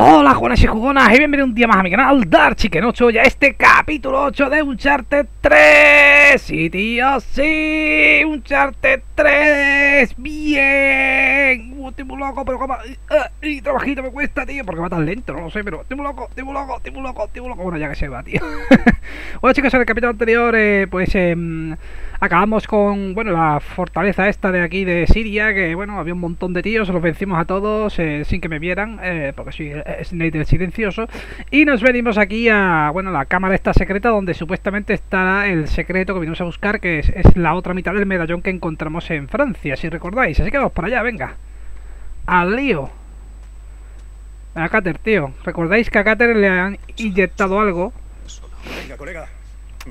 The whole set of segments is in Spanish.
Hola jugones y jugonas y bienvenidos un día más a mi canal Dark Chicken 8 y a este capítulo 8 de Uncharted 3 Sí tío, sí, Uncharted 3 Bien. Uh, Estoy muy loco, pero como... Uh, y trabajito me cuesta, tío, porque va tan lento, no lo sé, pero estoy muy loco, estoy muy loco, estoy muy loco, estoy muy loco. Bueno, ya que se va, tío. Bueno chicos, en el capítulo anterior, eh, pues... Eh, acabamos con, bueno, la fortaleza esta de aquí de Siria, que bueno, había un montón de tíos, los vencimos a todos eh, sin que me vieran, eh, porque soy Snake silencioso, y nos venimos aquí a, bueno, la cámara esta secreta donde supuestamente está el secreto que vinimos a buscar, que es, es la otra mitad del medallón que encontramos en Francia, si recordáis, así que vamos para allá, venga, al lío. A Cater, tío, ¿recordáis que a Cater le han inyectado algo? Venga, colega.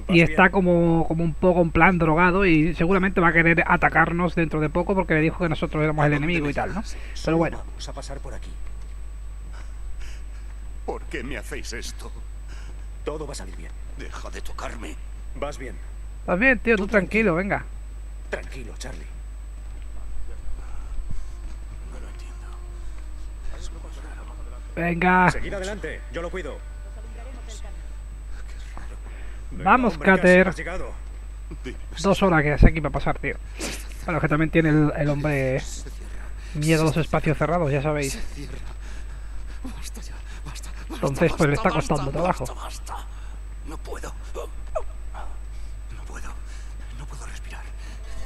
Y está como, como un poco en plan drogado y seguramente va a querer atacarnos dentro de poco porque le dijo que nosotros éramos el enemigo y tal, ¿no? Pero bueno. Vamos a pasar por aquí. ¿Por qué me hacéis esto? Todo va a salir bien. Deja de tocarme. Vas bien. Estás bien, tío, tú tranquilo, venga. Tranquilo, Charlie. No lo entiendo. Venga. Seguid adelante. Yo lo cuido. Venga, Vamos, hombre, Cater. Dos horas que hace aquí para pasar, tío. Bueno, que también tiene el, el hombre miedo a los espacios cerrados, ya sabéis. Entonces, pues, le está costando trabajo. No puedo. No puedo. No puedo respirar.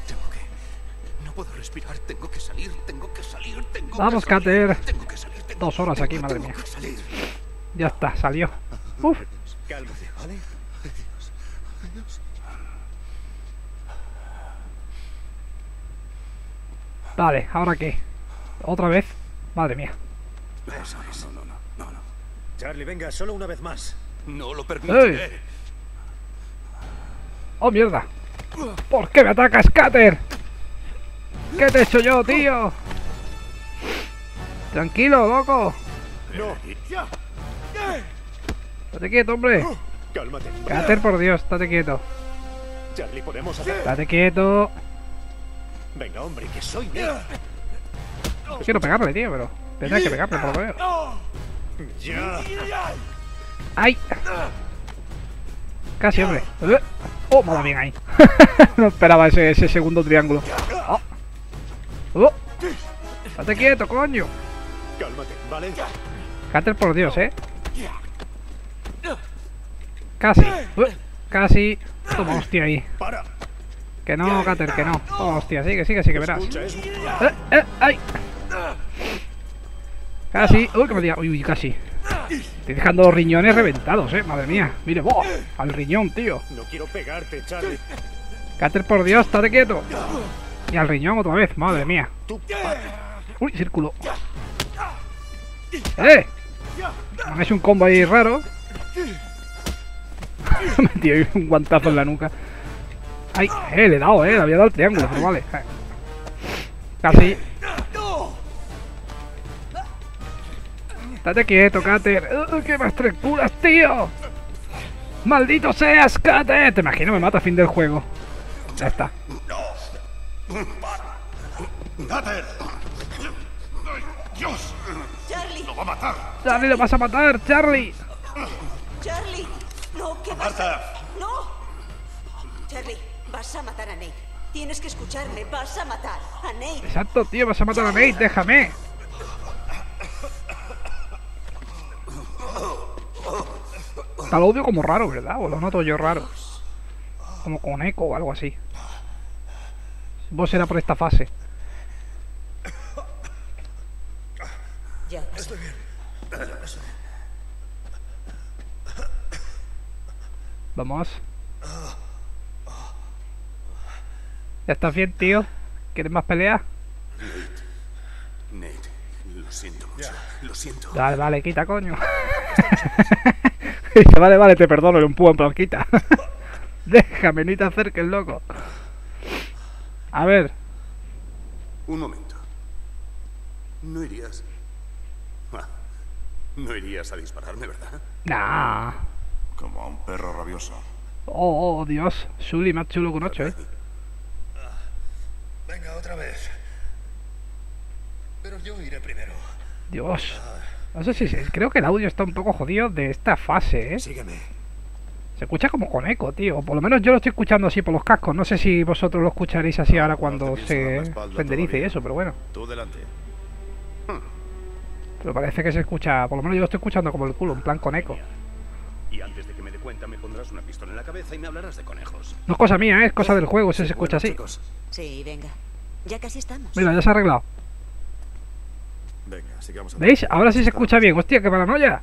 Tengo que. No puedo respirar. Tengo que salir. Tengo que salir. Tengo Vamos. Cater. Tengo que salir. tengo- Dos horas aquí, madre mía. Ya está, salió. Uf, Cálmate, ¿vale? Vale, ¿ahora qué? ¿Otra vez? Madre mía. Eso es. No, no, no, no, no. Charlie, venga, solo una vez más. No lo permitiré. ¡Oh, mierda! ¿Por qué me atacas, Cater? ¿Qué te he hecho yo, tío? Tranquilo, loco. No. Estate quieto, hombre. Cálmate. Cater, por Dios, estate quieto. Charlie, podemos hacer. Estate quieto. Venga, hombre, que soy Nate. Quiero pegarle, tío, pero tendré que pegarle, por lo que. ¡Ay! Casi, hombre. Eh. ¡Oh, madre bien ahí! no esperaba ese, ese segundo triángulo. ¡Oh! ¡Oh! ¡Estate quieto, coño! Cálmate, ¿vale? Cater, por Dios, ¿eh? Casi. Uh, casi. Toma, hostia ahí. Para. Que no, Cater, que no. Hostia, sigue, sigue, sigue, verás. Eh, eh, ¡Ay! Casi. Uy, que me diga. Uy, uy, casi. Estoy dejando los riñones reventados, eh. Madre mía. Mire, ¡buah! Al riñón, tío. No quiero pegarte, Charlie. Cater, por Dios, estate quieto. Y al riñón otra vez, madre mía. Uy, círculo. ¡Eh! Me han hecho un combo ahí raro. Me metido un guantazo en la nuca. ¡Ay! Eh, le he dado, eh. Le había dado el triángulo, pero vale. Eh. Casi. Estate quieto, Cater. ¡Uh, ¡Qué más tres curas, tío! ¡Maldito seas, Cater! Te imagino, me mata a fin del juego. Ya está. ¡Cater! ¡Ay, ¡Dios! Charlie, ¡Lo va a matar! ¡Charlie, lo vas a matar, Charlie! Charlie, no, ¿qué vas Marta. a... No. Charlie, vas a matar a Nate. Tienes que escucharme, vas a matar a Nate. Exacto, tío, vas a matar a Nate, déjame. Está el audio como raro, ¿verdad? O lo noto yo raro. Como con eco o algo así. Vos será por esta fase. Ya. Vamos. ¿Ya estás bien, tío? ¿Quieres más pelea? Nate, lo siento mucho. Lo siento. Vale, vale, quita, coño. Dice, vale, vale, te perdono, le empujo en plan, quita. Déjame, ni te acerques, loco. A ver, Un momento. No irías. Ah, no irías a dispararme, ¿verdad? nah. Como a un perro rabioso. Oh, oh, Dios. Sully más chulo que un 8, eh. Venga, otra vez. Pero yo iré primero. Dios. No sé si... Creo que el audio está un poco jodido de esta fase, ¿eh? Sígueme. Se escucha como con eco, tío. Por lo menos yo lo estoy escuchando así por los cascos. No sé si vosotros lo escucharéis así ahora cuando se renderice y eso, pero bueno. Tú delante. Pero parece que se escucha... Por lo menos yo lo estoy escuchando como el culo, en plan con eco. Y antes de cuenta me pondrás una pistola en la cabeza y me hablarás de conejos. No es cosa mía, ¿eh? es cosa del juego, si se escucha así. Chicos, Sí, venga. Ya casi estamos. Mira, ya se ha arreglado. Venga, sigamos ¿Veis? Ahora sí se escucha bien. Hostia, qué paranoia.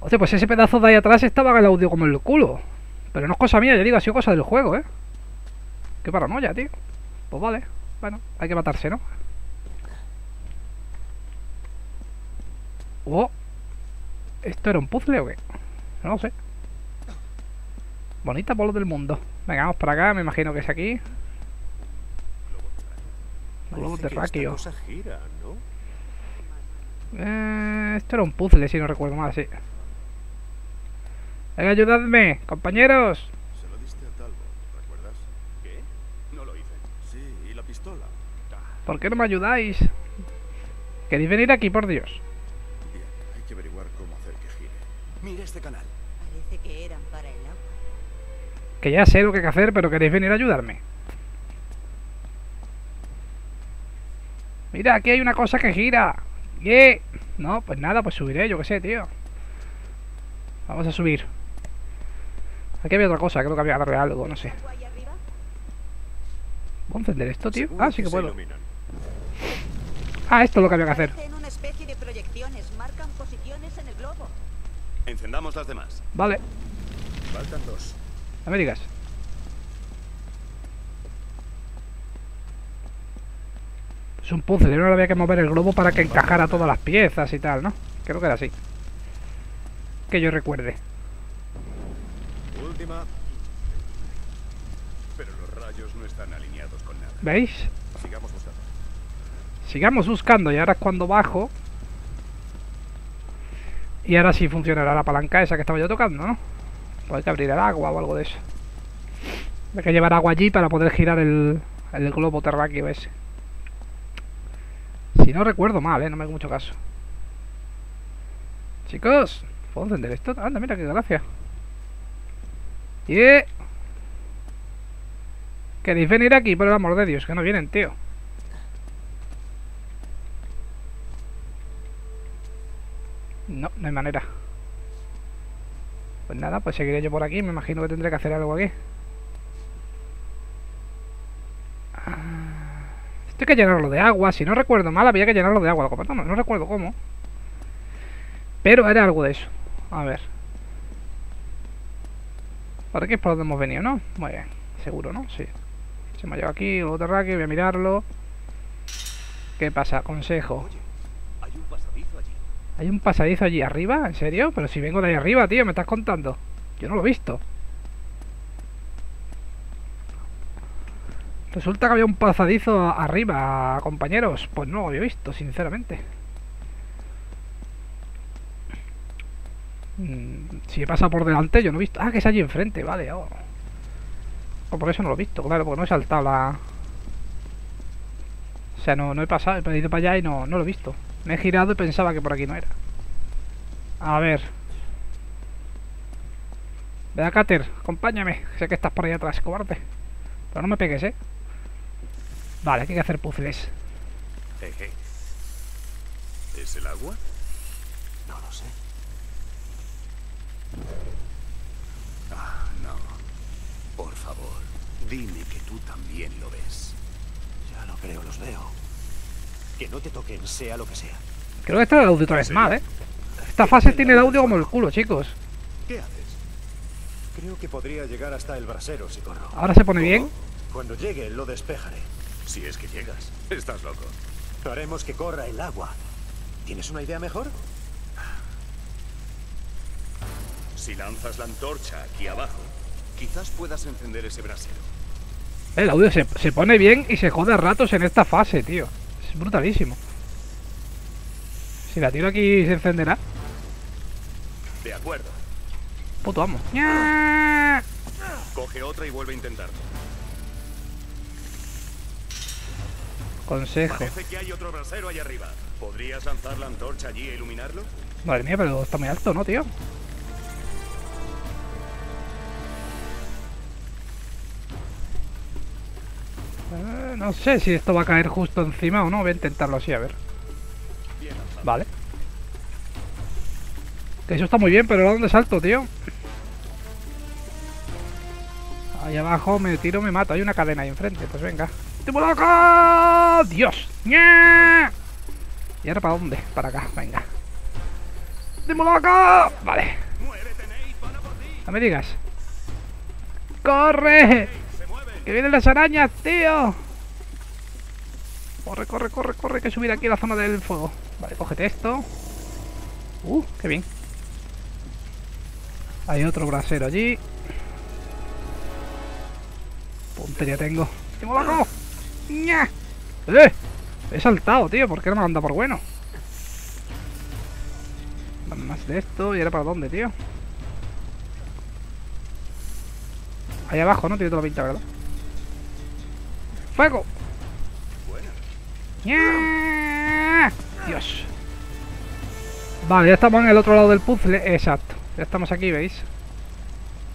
Hostia, pues ese pedazo de ahí atrás estaba en el audio como el culo. Pero no es cosa mía, ya digo, ha sido cosa del juego, ¿eh? Qué paranoia, tío. Pues vale. Bueno, hay que matarse, ¿no? Oh. ¿Esto era un puzzle o qué? No lo sé. Bonita bola del mundo. Venga, vamos para acá, me imagino que es aquí. Globo terráqueo. ¿no? Eh, esto era un puzzle, si no recuerdo mal, sí. Venga, ayudadme, compañeros. Se lo diste a Talbot, ¿recuerdas? ¿Qué? No lo hice. Sí, y la pistola. ¿Por qué no me ayudáis? ¿Queréis venir aquí, por Dios? Bien, hay que averiguar cómo hacer que gire. Mira este canal. Que ya sé lo que hay que hacer, pero queréis venir a ayudarme. Mira, aquí hay una cosa que gira. ¿Qué? No, pues nada, pues subiré, yo qué sé, tío. Vamos a subir. Aquí había otra cosa, creo que había algo, no sé. ¿Puedo encender esto, tío? Ah, sí que puedo. Ah, esto es lo que había que hacer. Encendamos las demás. Vale, Faltan dos. No me digas. Es un puzzle, no había que mover el globo para que encajara todas las piezas y tal, ¿no? Creo que era así. Que yo recuerde. Última. Pero los rayos no están alineados con nada. ¿Veis? Sigamos buscando. Sigamos buscando y ahora es cuando bajo. Y ahora sí funcionará la palanca esa que estaba yo tocando, ¿no? Pues hay que abrir el agua o algo de eso. Hay que llevar agua allí para poder girar el, globo terráqueo ese. Si no recuerdo mal, ¿eh? No me hago mucho caso. Chicos, ¿puedo encender esto? Anda, mira qué gracia. ¡Yeah! ¿Queréis venir aquí? Por el amor de Dios, que no vienen, tío. No, no hay manera. Pues nada, pues seguiré yo por aquí. Me imagino que tendré que hacer algo aquí. Ah, Esto hay que llenarlo de agua. Si no recuerdo mal, había que llenarlo de agua. No, no recuerdo cómo. Pero era algo de eso. A ver. Por aquí es por donde hemos venido, ¿no? Muy bien. Seguro, ¿no? Sí. Se me ha llevado aquí, luego terráqueo, voy a mirarlo. ¿Qué pasa? Consejo. Oye, hay un pasadizo allí. ¿Hay un pasadizo allí arriba? ¿En serio? Pero si vengo de ahí arriba, tío, me estás contando. Yo no lo he visto. Resulta que había un pasadizo arriba, compañeros. Pues no lo había visto, sinceramente. Mm, Si he pasado por delante, yo no he visto. Ah, que es allí enfrente, vale. Oh. Pues por eso no lo he visto, claro, porque no he saltado la. O sea, no, no he pasado, he ido para allá y no, no lo he visto. Me he girado y pensaba que por aquí no era. A ver. Vea, Cater, acompáñame. Sé que estás por ahí atrás, cobarde. Pero no me pegues, ¿eh? Vale, hay que hacer puzzles. Eje. ¿Es el agua? No lo sé. Ah, no. Por favor, dime que tú también lo ves. Ya lo creo, los veo. Que no te toquen, sea lo que sea. Creo que está el audio otra vez mal, ¿eh? Esta fase tiene el audio como el culo, chicos. ¿Qué haces? Creo que podría llegar hasta el brasero si corro. Ahora se pone bien. Cuando llegue, lo despejaré. Si es que llegas. Estás loco. Haremos que corra el agua. ¿Tienes una idea mejor? Si lanzas la antorcha aquí abajo, quizás puedas encender ese brasero. El audio se, se pone bien y se jode a ratos en esta fase, tío. Es brutalísimo. Si la tiro aquí se encenderá. De acuerdo. Puto amo. Coge otra y vuelve a intentarlo. Consejo. Parece que hay otro brasero allá arriba. ¿Podrías lanzar la antorcha allí e iluminarlo? Madre mía, pero está muy alto, ¿no, tío? Eh, no sé si esto va a caer justo encima o no. Voy a intentarlo así, a ver. Vale. Que eso está muy bien, pero ¿a dónde salto, tío? Ahí abajo me tiro, me mato. Hay una cadena ahí enfrente. Pues venga. ¡Timo loco! ¡Dios! ¿Y ahora para dónde? Para acá, venga. ¡Timo loco! Vale. No me digas. ¡Corre! ¡Que vienen las arañas, tío! Corre, corre, corre, corre, que subir aquí a la zona del fuego. Vale, cógete esto. Uh, qué bien. Hay otro brasero allí. Puntería tengo. ¡Timo loco! ¡Ña! ¡Eh! He saltado, tío. ¿Por qué no me anda por bueno? Dame Más de esto. ¿Y ahora para dónde, tío? Ahí abajo, ¿no? Tiene toda la pinta, ¿verdad? ¡Fuego! Dios. Vale, ya estamos en el otro lado del puzzle. Exacto. Ya estamos aquí, ¿veis?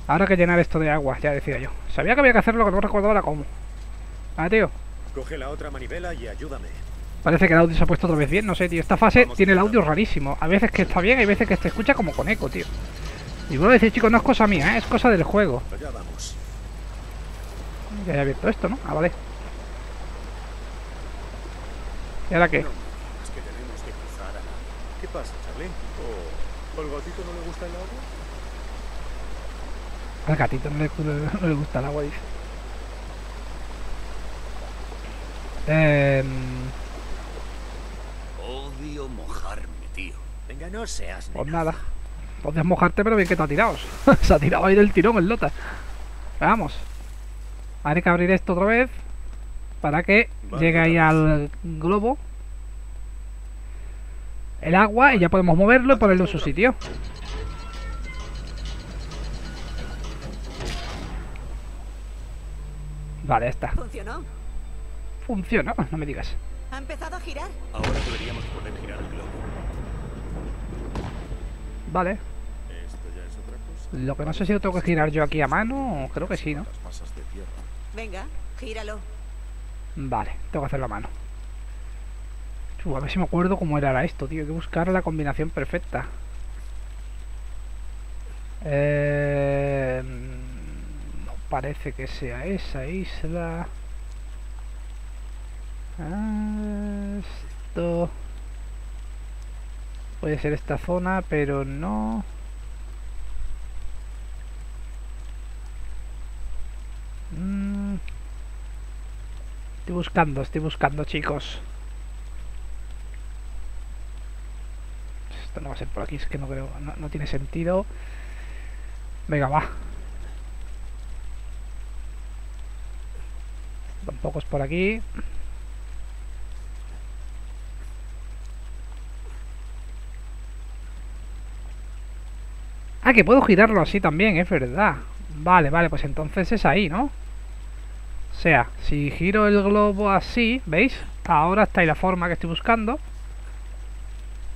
Ahora hay que llenar esto de agua, ya decía yo. Sabía que había que hacerlo, que no recordaba ahora cómo. Ah, tío. Coge la otra manivela y ayúdame. Parece que el audio se ha puesto otra vez bien, no sé, tío. Esta fase tiene el audio rarísimo. A veces que está bien, hay veces que se escucha como con eco, tío. Y vuelvo a decir, chicos, no es cosa mía, ¿eh? es cosa del juego. Allá vamos. Ya he abierto esto, ¿no? Ah, vale. ¿Y ahora qué? Es que tenemos que cruzar a la... ¿Qué pasa, Charlie? ¿O al gatito no le gusta el agua? Al gatito no le, no le gusta el agua, dice. Em, Odio mojarme, tío. Venga, no seas pues nada. Podías mojarte, pero bien que te ha tirado. Se ha tirado ahí del tirón el lota. Vamos. Hay que abrir esto otra vez. Para que Vale, llegue ahí al globo. El agua y ya podemos moverlo y ponerlo en su sitio. Vale, ya está. ¿Funcionó? Funciona, no me digas. ¿Ha empezado a girar? Ahora deberíamos poder girar el globo. Vale. Esto ya es otra cosa. Lo que no sé si lo tengo que girar yo aquí a mano. Creo que sí, ¿no? Venga, gíralo. Vale, tengo que hacerlo a mano. A ver si me acuerdo cómo era esto, tío. Hay que buscar la combinación perfecta. Eh, no parece que sea esa isla. Ah, esto puede ser esta zona, pero no. Mm. Estoy buscando, estoy buscando, chicos. Esto no va a ser por aquí, es que no creo, no, tiene sentido. Venga, va. Tampoco es por aquí. Ah, que puedo girarlo así también, es verdad. Vale, vale, pues entonces es ahí, ¿no? O sea, si giro el globo así, ¿veis? Ahora está ahí la forma que estoy buscando.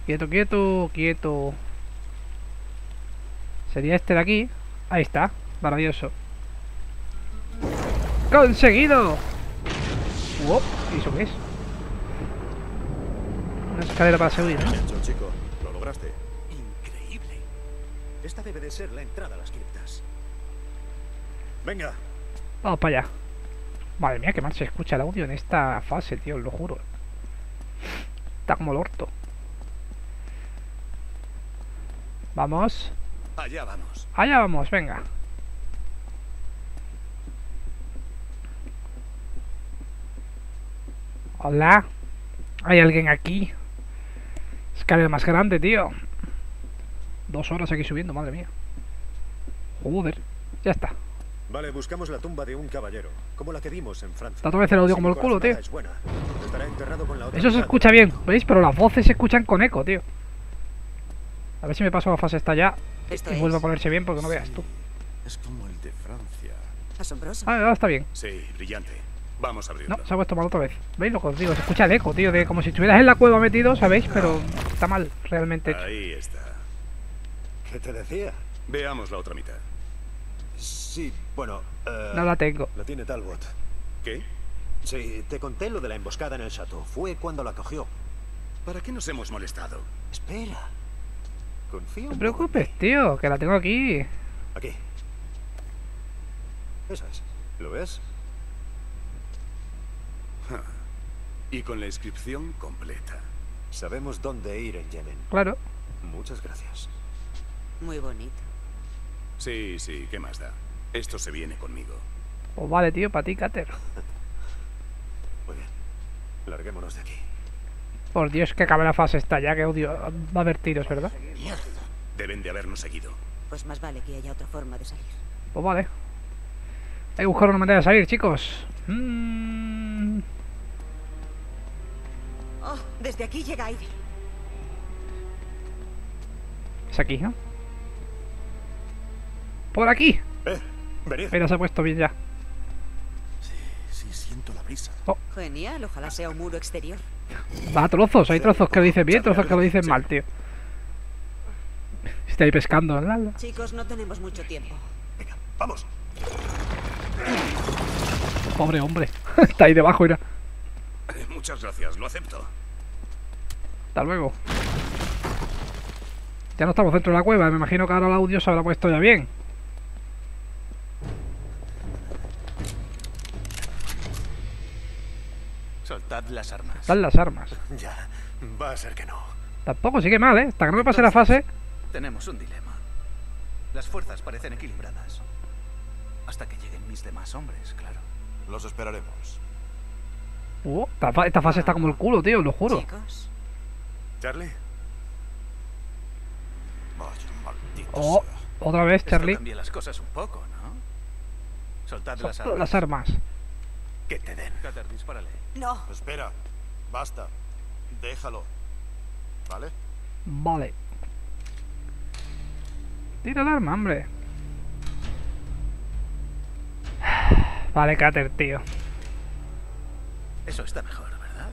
Quieto, quieto, quieto. Sería este de aquí. Ahí está, maravilloso. ¡Conseguido! Wow, ¿y eso qué es? Una escalera para subir, ¿no? Bien hecho, chico. Lo lograste. Increíble. Esta debe de ser la entrada a las criptas. Venga. Vamos para allá. Madre mía, que mal se escucha el audio en esta fase, tío, lo juro. Está como el orto. Vamos. Allá vamos. Allá vamos, venga. Hola. ¿Hay alguien aquí? Escalera más grande, tío. Dos horas aquí subiendo, madre mía. Joder. Ya está. Vale, buscamos la tumba de un caballero, como la que vimos en Francia. Vez el audio Si como el culo, tío. corazonada es buena, estará enterrado con la otra Eso se escucha bien, ¿veis? Pero las voces se escuchan con eco, tío. A ver si me paso la fase esta ya Esto y vuelve a ponerse bien porque no veas tú. Es como el de Francia. asombroso. Ah, ahora está bien. Sí, brillante. Vamos a abrirlo. No, se ha puesto mal otra vez. ¿Veis lo que os digo? Se escucha el eco, tío, de como si estuvieras en la cueva metido, ¿sabéis? Pero está mal realmente hecho. Ahí está. ¿Qué te decía? Veamos la otra mitad. Sí, bueno... eh, No la tengo. La tiene Talbot. ¿Qué? Sí, te conté lo de la emboscada en el chateau. Fue cuando la cogió. ¿Para qué nos hemos molestado? Espera. Confía No te preocupes, tío, que la tengo aquí. Aquí. Esa es. ¿Lo ves? Y con la inscripción completa. Sabemos dónde ir en Yemen. Claro. Muchas gracias. Muy bonito. Sí, sí, ¿qué más da? Esto se viene conmigo. Pues vale, tío, para ti, Cater. Muy bien. Larguémonos de aquí. Por Dios, que acabe la fase esta ya, que odio. Va a haber tiros, ¿verdad? Mierda. Deben de habernos seguido. Pues más vale que haya otra forma de salir. Pues vale. Hay que buscar una manera de salir, chicos. Mm, Oh, desde aquí llega aire. Es aquí, ¿no? Por aquí. ¡Eh! ¡Venid! Mira, se ha puesto bien ya. Sí, siento la brisa. Genial, ojalá sea un muro exterior. Va a trozos, hay trozos que lo dicen bien, trozos que lo dicen mal, tío. Está ahí pescando, ¿no? Chicos, no tenemos mucho tiempo. Venga, vamos. Pobre hombre. Está ahí debajo, mira. Eh, Muchas gracias, lo acepto. Hasta luego. Ya no estamos dentro de la cueva, me imagino que ahora el audio se habrá puesto ya bien. Soltad las armas. Están las armas. Ya. Va a ser que no. Tampoco sigue mal, ¿eh? Hasta que no me pase la fase. Tenemos un dilema. Las fuerzas parecen equilibradas. Hasta que lleguen mis demás hombres, claro. Los esperaremos. Uh, esta, fa- esta fase está como el culo, tío, lo juro. Chicos, ¿Charlie? Vaya maldito Oh, sea. otra vez, Esto Charlie. cambia las cosas un poco, ¿no? Soltad las Soltad armas. las armas. Que te den. Dispárale. no. Espera. Basta. Déjalo. ¿Vale? Vale. Tira el arma, hombre. Vale, Cater, tío. Eso está mejor, ¿verdad?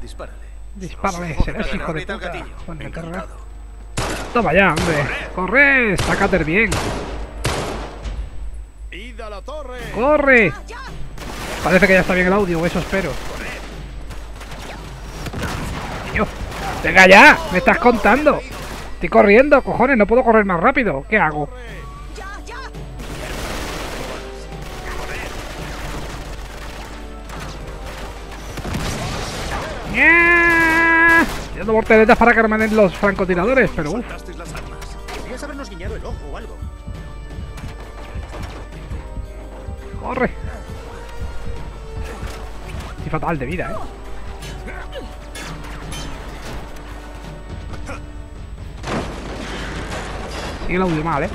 Dispárale. Dispárale, serás hijo de puta. Toma ya, hombre. ¡Corre! Está Cater bien. ¡Id a la torre! ¡Corre! Parece que ya está bien el audio, eso espero. ¡Venga ya! ¡Me estás contando! Estoy corriendo, cojones, no puedo correr más rápido. ¿Qué hago? Yendo volteretas para que den los francotiradores, pero uff. ¡Corre! Estoy fatal de vida, eh. Sigue el audio mal, eh.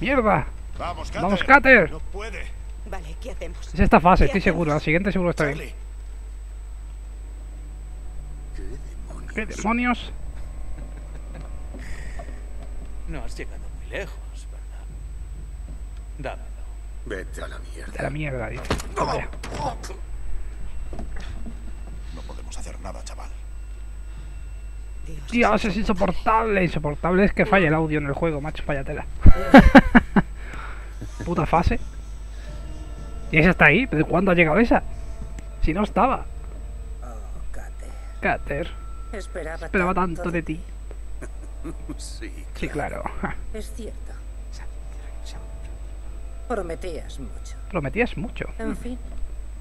¡Mierda! Vamos, Cater. ¡Vamos, Cater! No puede. Vale, ¿qué hacemos? Es esta fase, ¿Qué estoy seguro. La siguiente seguro está bien. Charlie. ¿Qué demonios? No has llegado muy lejos, ¿verdad? Dámelo. Vete a la mierda. la mierda, dice. No podemos hacer nada, chaval. Dios, Dios, es insoportable. Insoportable es que falle el audio en el juego, macho. Vaya tela. Puta fase. Y esa está ahí. ¿Desde cuándo ha llegado esa? Si no estaba. Oh, Cater. Cater. Esperaba, Esperaba tanto de ti. Sí. Sí, claro. Es cierto. Prometías mucho. Prometías mucho. En fin,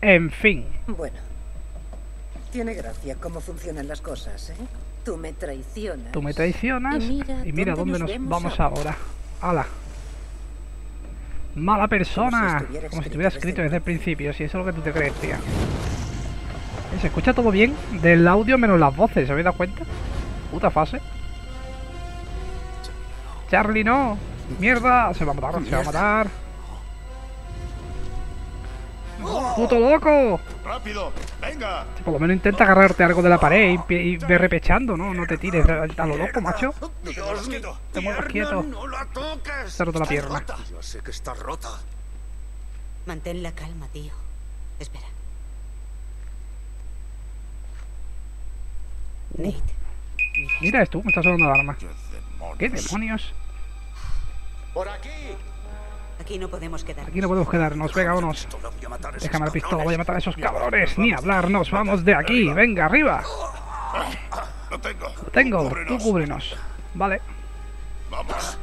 En fin. bueno. Tiene gracia cómo funcionan las cosas, ¿eh? Tú me traicionas. Tú me traicionas. Y mira Y mira dónde dónde nos vamos ahora. ahora. ¡Hala! Mala persona. estuviera Como si estuviera escrito escrito desde el principio. Si eso es lo que tú te crees, tía. Se escucha todo bien del audio menos las voces. ¿Se habéis dado cuenta? Puta fase. Charlie, no. Mierda. Se va a matar. Se va a matar. ¡Puto loco! ¡Rápido! ¡Venga! Por lo menos intenta agarrarte algo de la pared y, y ve repechando, ¿no? No te tires a, a lo loco, macho. ¡Dios! Te muevas quieto. ¡No la toques! Se ha roto la pierna. Yo sé que está rota. Mantén la calma, tío. Espera. Nate. Mira, esto, me está sonando la arma. ¿Qué demonios? ¡Por aquí! Aquí no podemos quedar. Aquí no podemos quedarnos, venga, vámonos. Déjame la pistola, voy a matar a esos cabrones. Ni hablar, nos vamos de aquí. Venga, arriba. Lo tengo. Lo tengo, tú Cúbrenos. Vale. Vamos.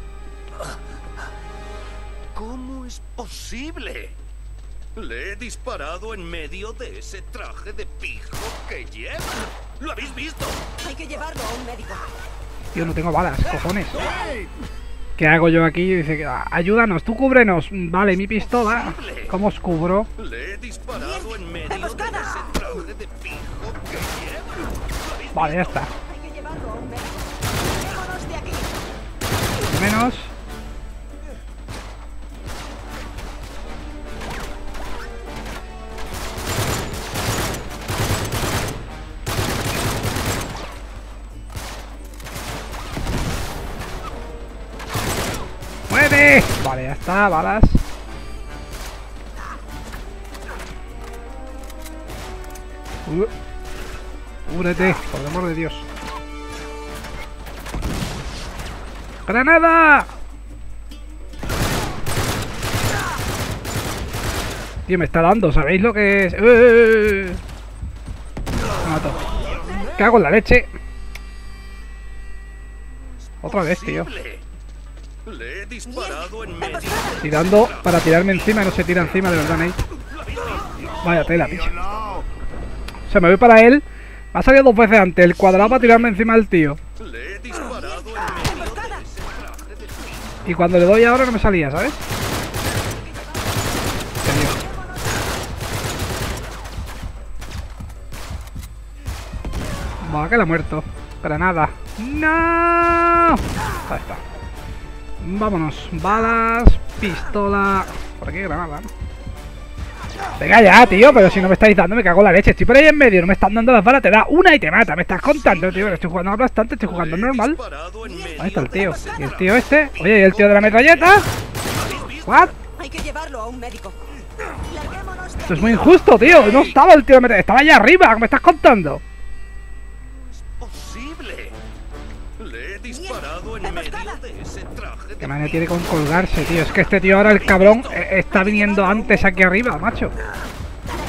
¿Cómo es posible? Le he disparado en medio de ese traje de pijo que lleva. ¿Lo habéis visto? Hay que llevarlo a un médico. Yo no tengo balas, cojones. ¿Qué hago yo aquí? Dice, "Ah, ayúdanos, tú cúbrenos. Vale, mi pistola. ¿Cómo os cubro? Le he disparado en ya está, balas. Uh. Por el amor de Dios. ¡Granada! Tío, me está dando, ¿sabéis lo que es? ¡Eh! Me mato. ¿Qué hago en la leche? Otra vez, tío. Tirando para tirarme encima no se tira encima, de verdad, Nate. Vaya tela, picha. O sea, me voy para él. Me ha salido dos veces antes el cuadrado para tirarme encima del tío. Y cuando le doy ahora no me salía, ¿sabes? Va, que la ha muerto. Granada. ¡No! Ahí está. Vámonos. Balas, pistola. Por aquí granada, ¿no? Venga ya, tío, pero si no me estáis dando, me cago en la leche. Estoy por ahí en medio, no me están dando las balas, te da una y te mata. Me estás contando, tío. que Estoy jugando bastante, estoy jugando normal. Ahí está el tío. ¿Y el tío este? Oye, ¿y el tío de la metralleta? ¿What? Hay que llevarlo a un médico. Esto es muy injusto, tío. No estaba el tío de metralleta, estaba allá arriba. ¿Qué me estás contando? ¿Qué manera tiene con colgarse, tío? Es que este tío ahora, el cabrón, eh, está viniendo antes aquí arriba, macho.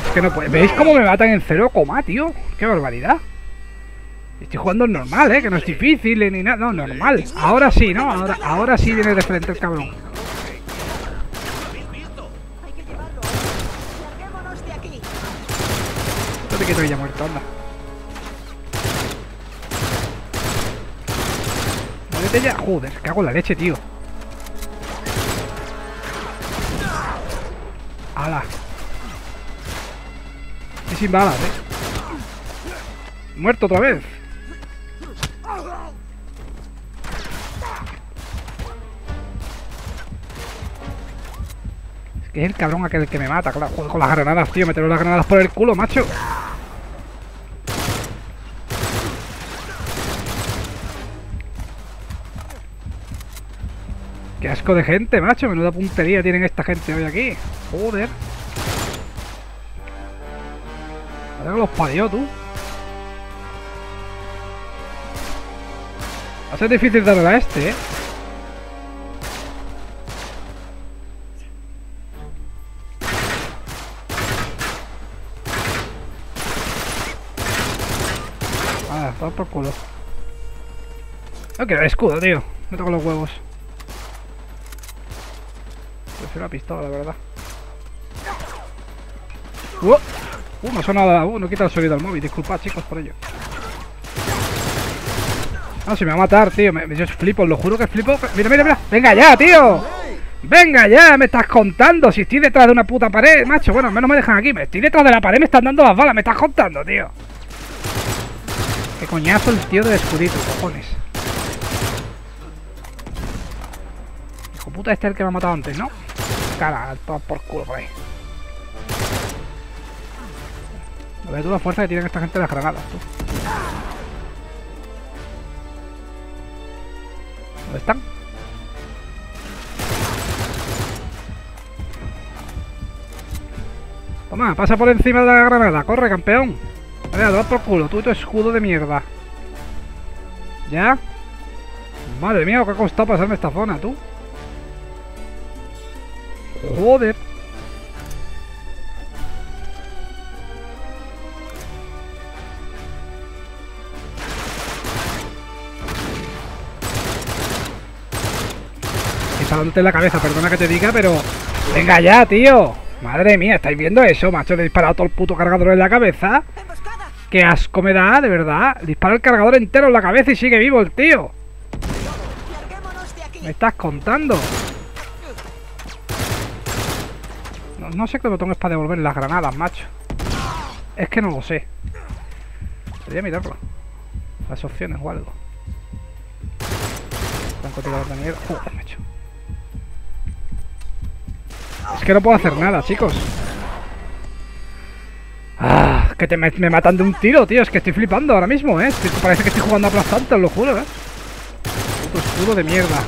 Es que no puede. ¿Veis cómo me matan en cero coma, tío? ¡Qué barbaridad! Estoy jugando normal, ¿eh? Que no es difícil eh, ni nada. No, normal. Ahora sí, ¿no? Ahora, sí viene de frente el cabrón. No te quieto que ya muerto, anda. Muérete ya. Joder, cago en la leche, tío. ¡Hala! Sin balas, eh. Muerto otra vez. Es que es el cabrón aquel que me mata. Joder, con las granadas, tío. Meter las granadas por el culo, macho. Qué asco de gente, macho. Menuda puntería tienen esta gente hoy aquí. Joder. Ahora que los parió, tú. Va a ser difícil darle a este, eh. Ah, todo por culo. No quiero escudo, tío. Me toco los huevos. Prefiero la pistola, la verdad. Uh, uh, no suena nada. Uh, no quita el sonido al móvil. Disculpad, chicos, por ello. No, si me va a matar, tío. Me, flipo, lo juro que flipo. Mira, mira, mira. Venga ya, tío. Venga ya, me estás contando. Si estoy detrás de una puta pared, macho. Bueno, al menos me dejan aquí. Me estoy detrás de la pared, me están dando las balas. Me estás contando, tío. Qué coñazo el tío del escudito, cojones. Hijo puta, este es el que me ha matado antes, ¿no? Cara, todo por culo por ahí. A ver tú la fuerza que tienen esta gente de las granadas, tú. ¿Dónde están? Toma, pasa por encima de la granada. Corre, campeón. Venga, toma por culo. Tú y tu escudo de mierda. ¿Ya? Madre mía, lo que ha costado pasarme esta zona, tú. Joder. Disparándote en la cabeza, perdona que te diga, pero... ¡Venga ya, tío! Madre mía, ¿estáis viendo eso, macho? Le he disparado todo el puto cargador en la cabeza. ¡Qué asco me da, de verdad! Dispara el cargador entero en la cabeza y sigue vivo el tío. ¿Me estás contando? No, sé qué botón es para devolver las granadas, macho. Es que no lo sé. Debería mirarlo. Las opciones o algo. Francotirador de mierda. Joder, macho. Es que no puedo hacer nada, chicos. Ah, que me, me matan de un tiro, tío. Es que estoy flipando ahora mismo, ¿eh? Parece que estoy jugando aplastante, os lo juro, ¿eh? Puto escudo de mierda.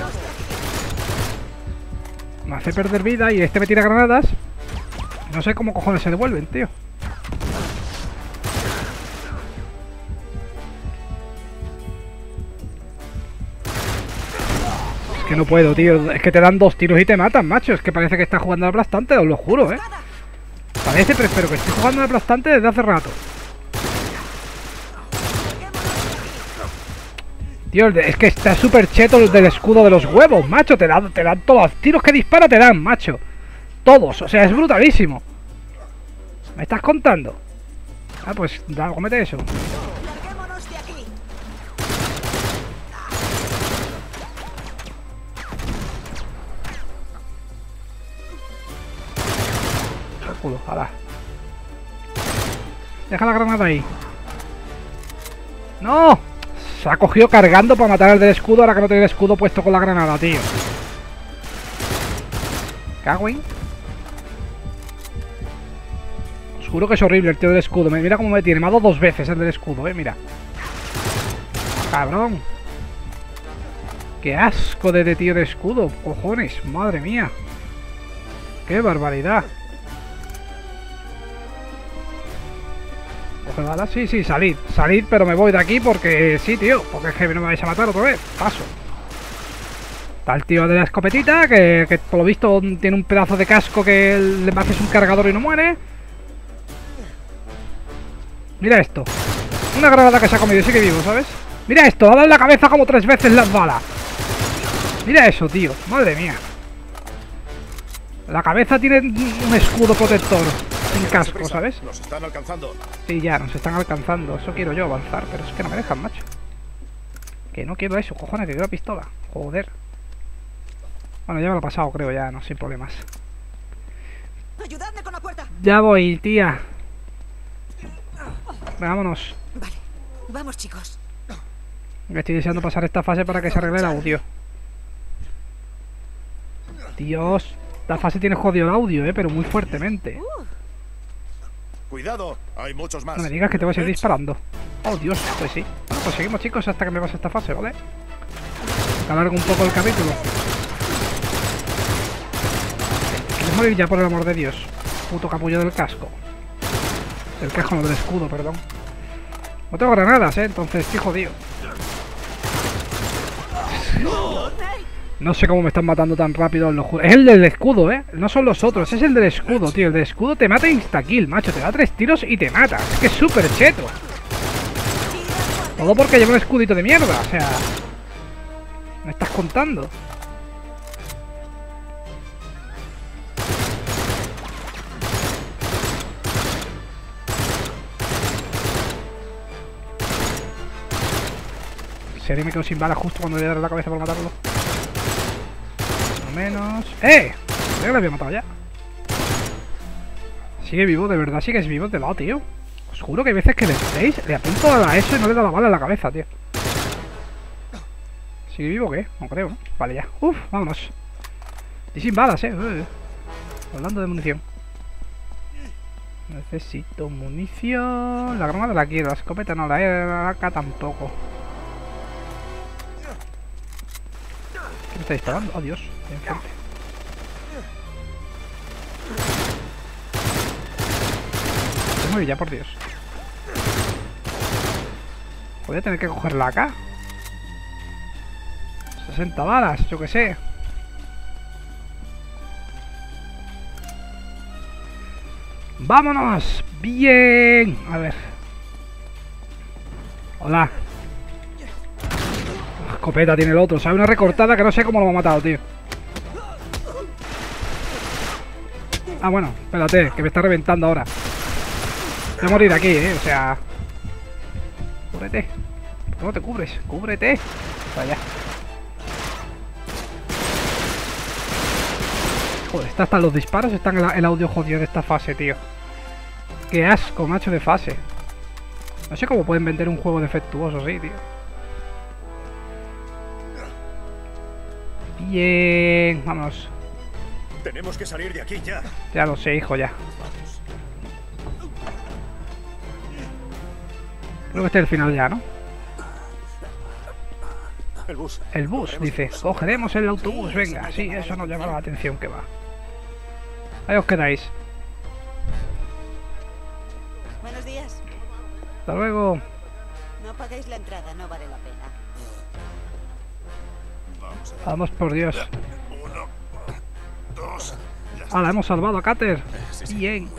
Me hace perder vida y este me tira granadas. No sé cómo cojones se devuelven, tío. Es que no puedo, tío. Es que te dan dos tiros y te matan, macho. Es que parece que estás jugando al aplastante, os lo juro, eh. Parece, pero que estoy jugando al aplastante desde hace rato. Tío, es que está súper cheto el del escudo de los huevos, macho. Te dan, te dan todos los tiros que dispara, te dan, macho. Todos, o sea, es brutalísimo. ¿Me estás contando? Ah, pues, da, cómete eso. Culo, ala. Deja la granada ahí. ¡No! Se ha cogido cargando para matar al del escudo ahora que no tiene el escudo puesto con la granada, tío. Cagüín. Os juro que es horrible el tío del escudo. Mira cómo me tiene. Me ha dado dos veces el del escudo, eh. Mira. Cabrón. Qué asco de, tío de escudo. Cojones. Madre mía. Qué barbaridad. Coge balas, sí, sí, salid, salid, pero me voy de aquí porque sí, tío, porque es que no me vais a matar otra vez, paso. Está el tío de la escopetita, que, que por lo visto tiene un pedazo de casco que le haces un cargador y no muere. Mira esto. Una granada que se ha comido y sigue vivo, ¿sabes? Mira esto, ha dado en la cabeza como tres veces las balas. Mira eso, tío, madre mía. La cabeza tiene un escudo protector, sin casco, ¿sabes? Nos están alcanzando. Sí, ya, nos están alcanzando. Eso quiero yo avanzar, pero es que no me dejan, macho. Que no quiero eso, cojones, que quiero la pistola. Joder. Bueno, ya me lo he pasado, creo, ya, no, sin problemas. ¡Ayudadme con la puerta! Ya voy, tía. Vámonos. Vale. Vamos, chicos. Estoy deseando pasar esta fase para que se arregle el audio. Dios. Esta fase tiene jodido el audio, eh, pero muy fuertemente. Cuidado, hay muchos más. No me digas que te voy a seguir disparando. Oh, Dios, pues sí. Pues seguimos, chicos, hasta que me pase esta fase, ¿vale? Alargo un poco el capítulo. ¿Quieres morir ya, por el amor de Dios? Puto capullo del casco. Del casco, no del escudo, perdón. No tengo granadas, ¿eh? Entonces estoy jodido. No sé cómo me están matando tan rápido, lo juro. Es el del escudo, ¿eh? No son los otros, es el del escudo, tío. El del escudo te mata insta-kill, macho. Te da tres tiros y te mata. Es que es súper cheto. Todo porque lleva un escudito de mierda, o sea... ¿Me estás contando? ¿En serio me quedo sin balas justo cuando le dar la cabeza para matarlo? Más menos... ¡Eh! Creo que lo había matado ya. Sigue vivo, de verdad sigues vivo de lado, tío. Os juro que hay veces que le le apunto a eso y no le da la bala en la cabeza, tío. ¿Sigue vivo o qué? No creo, ¿no? Vale, ya. Uf, vámonos. Y sin balas, eh. Hablando de munición. Necesito munición. La granada la quiero, la escopeta no, la la AK tampoco. Está disparando? Oh, Dios, morir ya, por Dios. Voy a tener que cogerla acá. 60 balas, yo que sé. ¡Vámonos! ¡Bien! A ver. Hola. Escopeta tiene el otro. Sabe una recortada que no sé cómo lo ha matado, tío. Ah, bueno, espérate, que me está reventando ahora. Voy a morir aquí, eh, o sea... Cúbrete. ¿Por qué no te cubres? Cúbrete. Vaya. Joder, está hasta los disparos están el audio jodido de esta fase, tío. Qué asco, macho, de fase. No sé cómo pueden vender un juego defectuoso así, tío. Bien, vámonos. Tenemos que salir de aquí ya. Ya lo sé, hijo, ya. Creo que este es el final ya, ¿no? El bus. El bus, dice. el bus. Cogeremos el autobús, venga. Sí, eso nos llama la atención que va. Ahí os quedáis. Buenos días. Hasta luego. No pagáis la entrada, no vale la pena. Vamos por Dios. Uno, dos. Ya Ah, la hemos salvado a Cater. Sí, sí, Bien.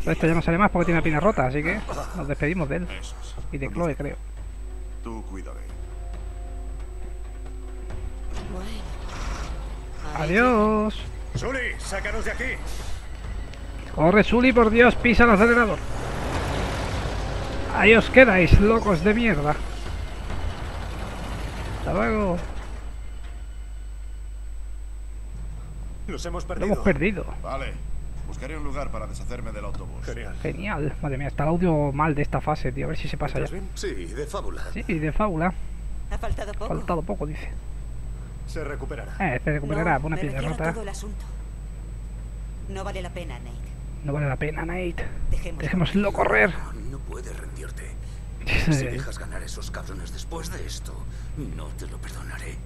Pero este ya no sale más porque tiene la pina rota, así que nos despedimos de él. Y de Chloe, creo. Tú cuídale. Adiós. Sully, sácanos de aquí. Corre, Sully, por Dios, pisa el acelerador. Ahí os quedáis, locos de mierda. Hasta luego. Los hemos Lo perdido. hemos perdido. Vale. Buscaré un lugar para deshacerme del autobús. Genial. Genial. Madre mía, está el audio mal de esta fase, tío. A ver si se pasa ya. ¿Estás bien? Sí, de fábula. Sí, de fábula. Ha faltado poco. Faltado poco, dice. Se recuperará. Eh, se recuperará. No, una me piedra refiero a rota. todo el asunto. No vale la pena, Nate. No vale la pena, Nate. Dejémoslo. Dejémoslo correr. No puedes rendirte. Si dejas ganar a esos cabrones después de esto, no te lo perdonaré.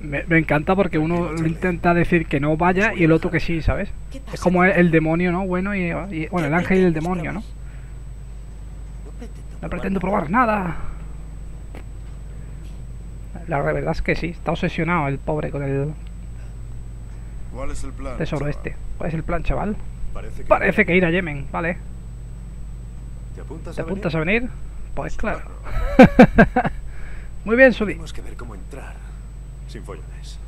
Me, me encanta porque uno intenta decir que no vaya y el otro que sí, ¿sabes? Es como el, el demonio, ¿no? Bueno, y, y- bueno, el ángel y el demonio, ¿no? No pretendo, probar nada. La verdad es que sí, está obsesionado el pobre con el ¿Cuál es el plan? tesoro chaval? este. ¿Cuál es el plan, chaval? Parece que, Parece que ir a Yemen, vale. ¿Te apuntas ¿Te a venir? apuntas a venir? Pues claro. Muy bien, Sully. Tenemos que ver cómo entrar. Sin follones.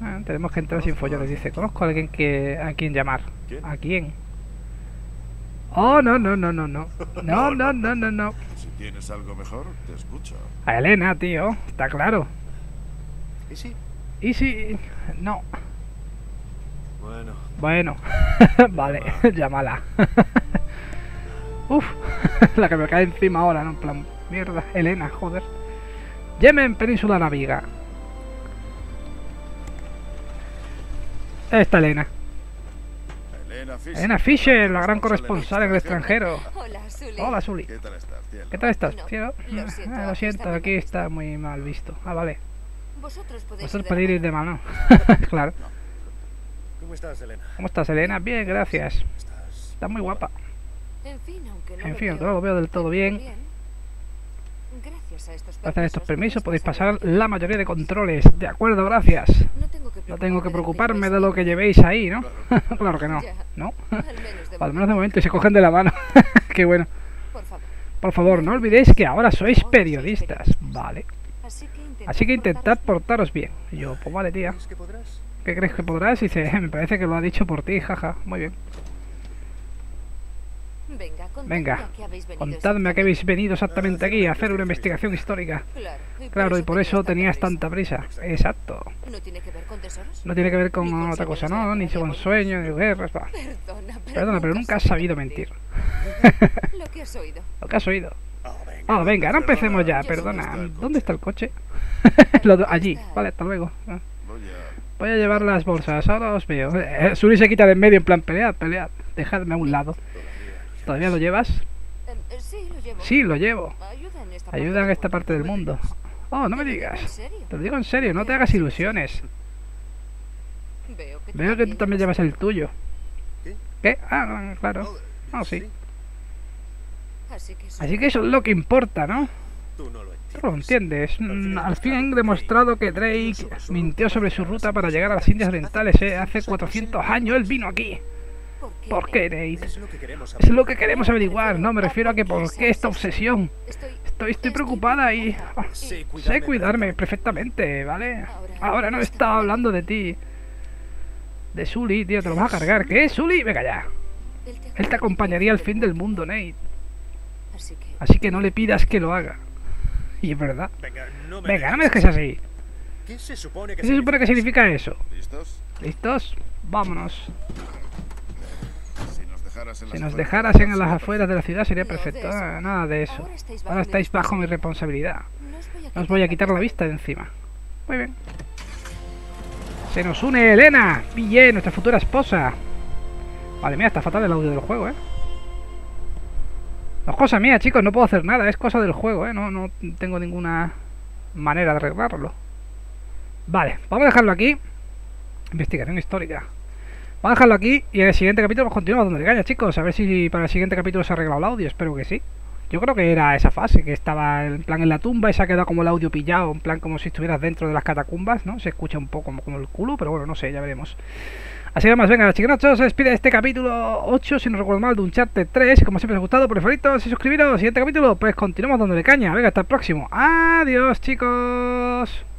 Ah, tenemos que entrar sin follones, dice. Conozco a alguien que a quien llamar. ¿Quién? ¿A quién? Oh, no, no, no, no, no. No, no, no, no, no. Si tienes algo mejor, te escucho. A Elena, tío. Está claro. ¿Y sí? Y si... No. Bueno, Bueno. vale, llámala. Uf. la que me cae encima ahora, ¿no? En plan... Mierda. Elena, joder. Yemen, Península Naviga. Esta Elena. Elena Fisher. Elena Fisher, la gran corresponsal en el extranjero. Hola, Sully. Hola, Sully. ¿Qué tal estás, cielo? ¿Qué tal estás, No, cielo? lo siento, Ah, lo siento, está aquí está muy mal visto. Ah, vale. Vosotros podéis Vosotros ir de podéis ir de mano. mano. claro. ¿cómo estás, Elena? ¿Cómo estás, Elena? Bien, gracias. Estás... Estás muy guapa. En fin, aunque no En lo veo aunque no lo veo del todo bien. Gracias a estos Gracias a estos permisos podéis pasar la mayoría de controles. De acuerdo, gracias. No tengo que No tengo que preocuparme de lo que llevéis ahí, ¿no? claro que no. Ya. ¿No? Al menos de O al menos de momento y se cogen de la mano. Qué bueno. Por favor. Por favor, no olvidéis que ahora sois periodistas. Vale. Así que intentad, portaros bien. Y yo, pues vale, tía. ¿Qué crees que podrás? Y dice, "Eh, me parece que lo ha dicho por ti, jaja. Muy bien. Venga, contadme Venga, a qué habéis venido Contadme a qué habéis exactamente. venido exactamente aquí a hacer una investigación histórica. Claro, y por Claro, y por eso tenías tanta prisa. Exacto. ¿No tiene que ver con tesoros? No tiene que ver con otra cosa, ¿no? Ni con sueños, ni guerras, va. Perdona, pero, Perdona, pero nunca has sabido mentir. Lo que has oído. Lo que has oído. Oh, venga. Ah, venga, ahora empecemos ya, perdona. ¿dónde está el ¿Dónde está el coche? coche? Lo do- allí. Vale, hasta luego. Ah. Voy a... Voy a llevar las bolsas, ahora os veo. Eh, Suri se quita de en medio en plan, pelead, pelead. Dejadme a un lado. ¿Todavía lo llevas? Em, eh, sí, lo llevo. Sí, lo llevo. Ayuda en esta parte en del esta mundo. parte del mundo. Oh, no me digas. serio. Te lo digo en serio, no te hagas ilusiones. Veo que tú Veo que tú también llevas el tuyo. ¿Qué? ¿Qué? Ah, claro. No, Ah, sí. Así que, Así que eso es lo que importa, ¿no? Tú no lo entiendes. Tú lo entiendes. Al fin Mm, has Al fin han demostrado que Drake mintió sobre su ruta para llegar a las Indias Orientales, ¿eh? Hace 400 años él vino aquí. ¿Por qué? ¿Por qué, Nate? Es lo que queremos Es lo que queremos averiguar, no, me refiero a que por qué esta obsesión. Estoy, Estoy, preocupada y... ah, Sé cuidarme perfectamente, ¿vale? Ahora no estaba hablando de ti. De Sully, tío, te lo vas a cargar. ¿Qué? ¿Sully? Venga ya. Él te acompañaría al fin del mundo, Nate. Así que no le pidas que lo haga. Y es verdad. Venga, no me, Venga, no me dejes dejes así. ¿Qué se supone que ¿Qué se supone que significa eso? ¿Listos? ¿Listos? Vámonos. Si nos dejaras en Si las nos afueras dejaras de en la las ciudad, afueras de la ciudad sería perfecto. Ah, nada de eso. Ahora estáis bajo mi responsabilidad. no os voy a No os voy a quitar la vista de encima. Muy bien. Se nos une Elena. Bien, nuestra futura esposa. Vale, mira, está fatal el audio del juego, ¿eh? No es cosa mía, chicos, no puedo hacer nada. Es cosa del juego, ¿eh? No, no tengo ninguna manera de arreglarlo. Vale, vamos a dejarlo aquí. Investigación histórica. Vamos a dejarlo aquí y en el siguiente capítulo pues, continuamos donde caña, chicos. A ver si para el siguiente capítulo se ha arreglado el audio. Espero que sí. Yo creo que era esa fase, que estaba en plan en la tumba y se ha quedado como el audio pillado, en plan como si estuvieras dentro de las catacumbas, ¿no? Se escucha un poco como, el culo, pero bueno, no sé, ya veremos. Así que más, venga, chiquinochos, se despide de este capítulo 8, si no recuerdo mal, de Uncharted 3. Y como siempre os ha gustado, por favoritos y suscribiros. Siguiente capítulo, pues continuamos dándole caña. Venga, hasta el próximo. Adiós, chicos.